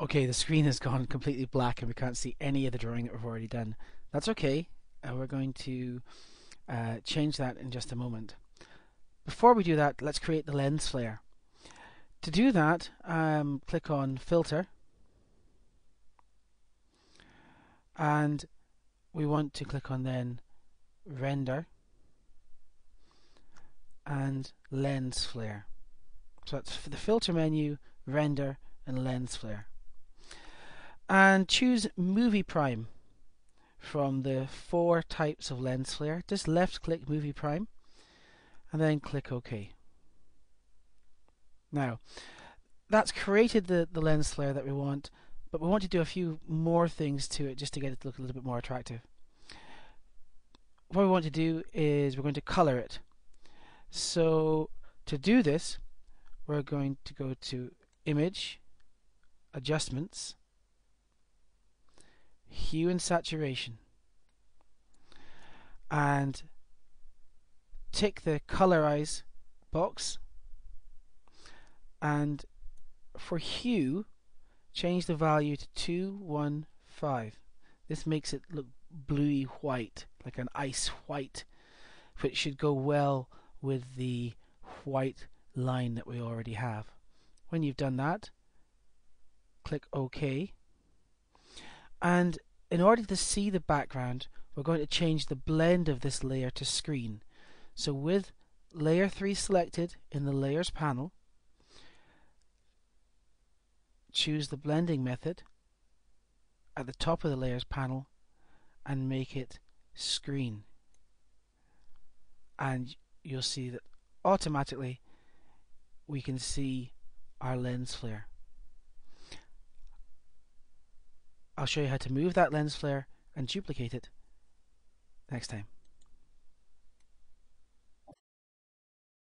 Okay, the screen has gone completely black and we can't see any of the drawing that we've already done. That's okay. Uh, we're going to uh, change that in just a moment. Before we do that, let's create the lens flare. To do that, um, click on Filter and we want to click on then Render and Lens Flare. So that's for the filter menu, Render and Lens Flare and choose Movie Prime from the four types of lens flare. Just left click Movie Prime and then click OK. Now, that's created the, the lens flare that we want, but we want to do a few more things to it just to get it to look a little bit more attractive. What we want to do is we're going to color it. So to do this, we're going to go to Image, Adjustments, hue and saturation. And tick the colorize box. And for hue change the value to 215 this makes it look bluey white like an ice white which should go well with the white line that we already have. When you've done that click OK. And in order to see the background, we're going to change the blend of this layer to screen. So with layer 3 selected in the layers panel, choose the blending method at the top of the layers panel and make it screen. And you'll see that automatically we can see our lens flare. I'll show you how to move that lens flare and duplicate it next time.